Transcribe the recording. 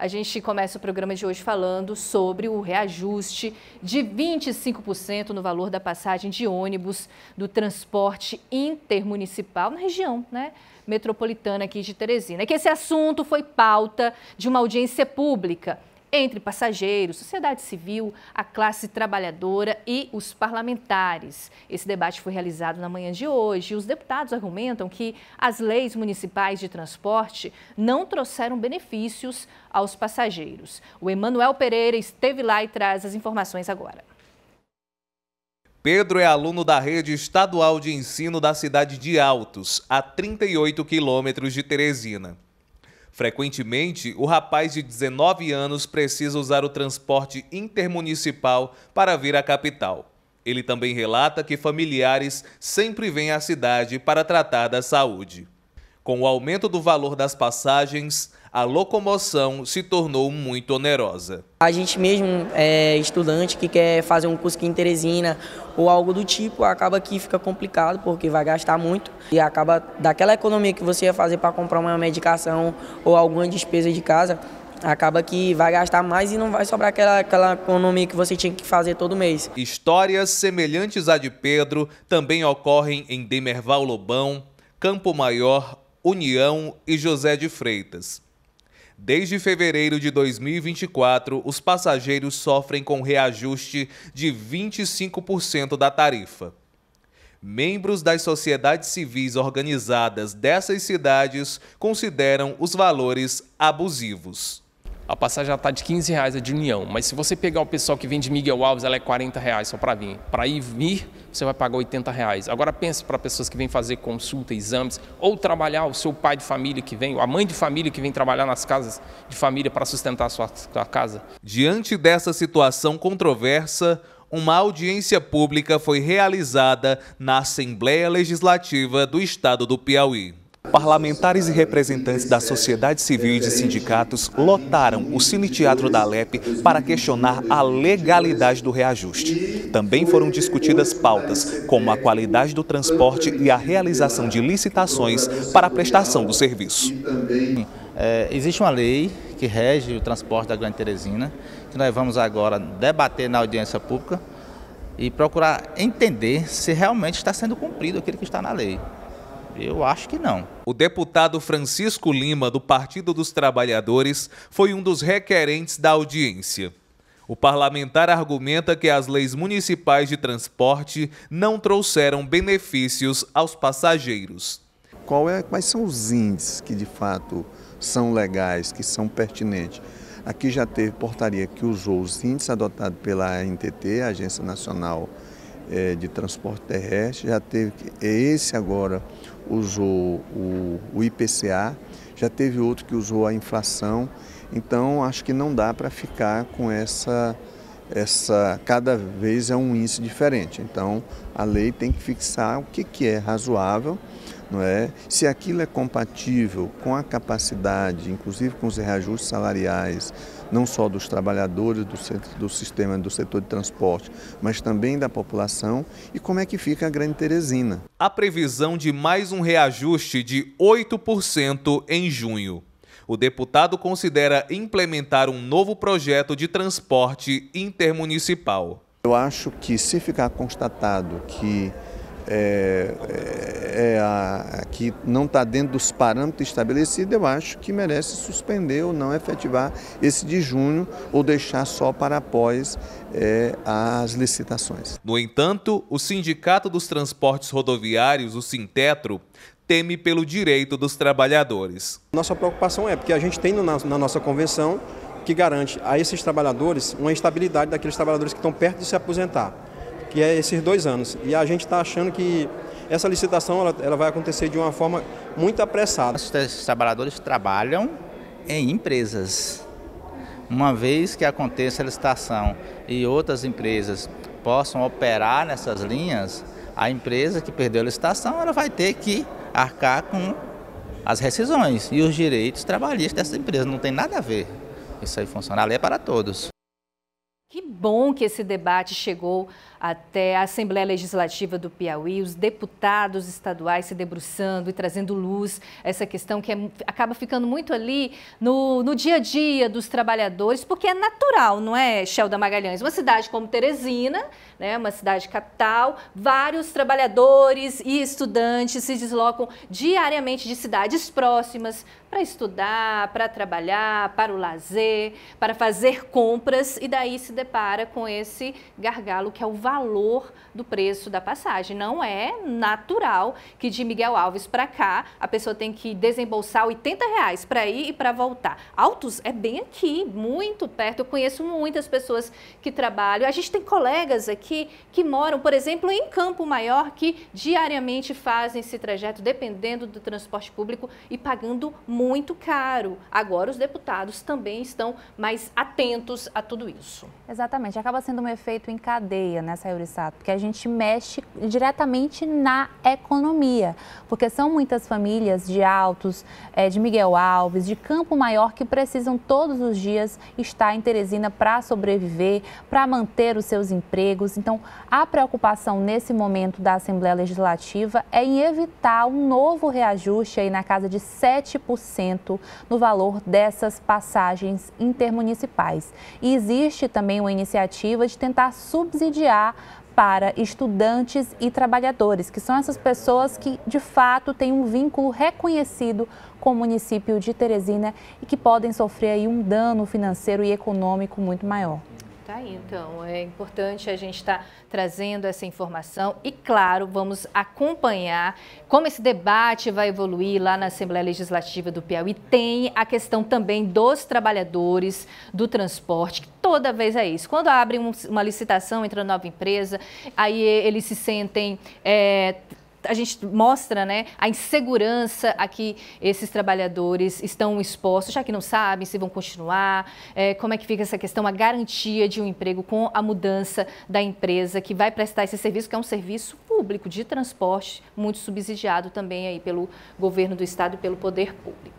A gente começa o programa de hoje falando sobre o reajuste de 25% no valor da passagem de ônibus do transporte intermunicipal na região né, metropolitana aqui de Teresina. É que esse assunto foi pauta de uma audiência pública entre passageiros, sociedade civil, a classe trabalhadora e os parlamentares. Esse debate foi realizado na manhã de hoje. Os deputados argumentam que as leis municipais de transporte não trouxeram benefícios aos passageiros. O Emanuel Pereira esteve lá e traz as informações agora. Pedro é aluno da rede estadual de ensino da cidade de Altos, a 38 quilômetros de Teresina. Frequentemente, o rapaz de 19 anos precisa usar o transporte intermunicipal para vir à capital. Ele também relata que familiares sempre vêm à cidade para tratar da saúde. Com o aumento do valor das passagens, a locomoção se tornou muito onerosa. A gente mesmo é estudante que quer fazer um curso aqui em Teresina ou algo do tipo, acaba que fica complicado porque vai gastar muito e acaba daquela economia que você ia fazer para comprar uma medicação ou alguma despesa de casa, acaba que vai gastar mais e não vai sobrar aquela, aquela economia que você tinha que fazer todo mês. Histórias semelhantes à de Pedro também ocorrem em Demerval Lobão, Campo Maior, União e José de Freitas. Desde fevereiro de 2024, os passageiros sofrem com reajuste de 25% da tarifa. Membros das sociedades civis organizadas dessas cidades consideram os valores abusivos a passagem já está de 15 reais a de União, mas se você pegar o pessoal que vem de Miguel Alves, ela é 40 reais só para vir. Para ir vir, você vai pagar 80 reais. Agora pense para pessoas que vêm fazer consulta, exames, ou trabalhar, o seu pai de família que vem, a mãe de família que vem trabalhar nas casas de família para sustentar a sua, sua casa. Diante dessa situação controversa, uma audiência pública foi realizada na Assembleia Legislativa do Estado do Piauí. Parlamentares e representantes da sociedade civil e de sindicatos lotaram o Cine Teatro da Alep para questionar a legalidade do reajuste. Também foram discutidas pautas como a qualidade do transporte e a realização de licitações para a prestação do serviço. É, existe uma lei que rege o transporte da Grande Teresina, que nós vamos agora debater na audiência pública e procurar entender se realmente está sendo cumprido aquilo que está na lei. Eu acho que não. O deputado Francisco Lima, do Partido dos Trabalhadores, foi um dos requerentes da audiência. O parlamentar argumenta que as leis municipais de transporte não trouxeram benefícios aos passageiros. É, quais são os índices que de fato são legais, que são pertinentes? Aqui já teve portaria que usou os índices adotados pela ANTT, Agência Nacional é, de Transporte Terrestre, já teve esse agora usou o, o IPCA, já teve outro que usou a inflação. Então, acho que não dá para ficar com essa, essa. Cada vez é um índice diferente. Então, a lei tem que fixar o que, que é razoável, não é? Se aquilo é compatível com a capacidade, inclusive com os reajustes salariais, não só dos trabalhadores do, centro, do sistema do setor de transporte, mas também da população e como é que fica a Grande Teresina. A previsão de mais um reajuste de 8% em junho. O deputado considera implementar um novo projeto de transporte intermunicipal. Eu acho que se ficar constatado que é, é, é a, que não está dentro dos parâmetros estabelecidos, eu acho que merece suspender ou não efetivar esse de junho ou deixar só para após é, as licitações. No entanto, o Sindicato dos Transportes Rodoviários, o Sintetro, teme pelo direito dos trabalhadores. Nossa preocupação é porque a gente tem na, na nossa convenção que garante a esses trabalhadores uma estabilidade daqueles trabalhadores que estão perto de se aposentar que é esses dois anos. E a gente está achando que essa licitação ela, ela, vai acontecer de uma forma muito apressada. Os trabalhadores trabalham em empresas. Uma vez que aconteça a licitação e outras empresas possam operar nessas linhas, a empresa que perdeu a licitação ela vai ter que arcar com as rescisões e os direitos trabalhistas dessa empresa. Não tem nada a ver. Isso aí funciona. A lei é para todos. Que bom que esse debate chegou até a Assembleia Legislativa do Piauí, os deputados estaduais se debruçando e trazendo luz essa questão que é, acaba ficando muito ali no, no dia a dia dos trabalhadores, porque é natural, não é, Shelda Magalhães? Uma cidade como Teresina, né, uma cidade capital, vários trabalhadores e estudantes se deslocam diariamente de cidades próximas para estudar, para trabalhar, para o lazer, para fazer compras e daí se depara com esse gargalo que é o valor do preço da passagem. Não é natural que de Miguel Alves para cá a pessoa tem que desembolsar 80 reais para ir e para voltar. Altos é bem aqui, muito perto. Eu conheço muitas pessoas que trabalham. A gente tem colegas aqui que moram, por exemplo, em Campo Maior, que diariamente fazem esse trajeto dependendo do transporte público e pagando muito caro. Agora os deputados também estão mais atentos a tudo isso. Exatamente, acaba sendo um efeito em cadeia, né? Sayuri Sato, porque a gente mexe diretamente na economia, porque são muitas famílias de Altos, é, de Miguel Alves, de Campo Maior que precisam todos os dias estar em Teresina para sobreviver, para manter os seus empregos. Então, a preocupação nesse momento da Assembleia Legislativa é em evitar um novo reajuste aí na casa de 7% no valor dessas passagens intermunicipais. E existe também uma iniciativa de tentar subsidiar para estudantes e trabalhadores, que são essas pessoas que de fato têm um vínculo reconhecido com o município de Teresina e que podem sofrer aí um dano financeiro e econômico muito maior. Tá aí, então, é importante a gente estar tá trazendo essa informação e, claro, vamos acompanhar como esse debate vai evoluir lá na Assembleia Legislativa do Piauí. Tem a questão também dos trabalhadores do transporte, que toda vez é isso. Quando abre uma licitação, entra nova empresa, aí eles se sentem é, a gente mostra né, a insegurança a que esses trabalhadores estão expostos, já que não sabem se vão continuar, é, como é que fica essa questão, a garantia de um emprego com a mudança da empresa que vai prestar esse serviço, que é um serviço público de transporte, muito subsidiado também aí pelo governo do estado e pelo poder público.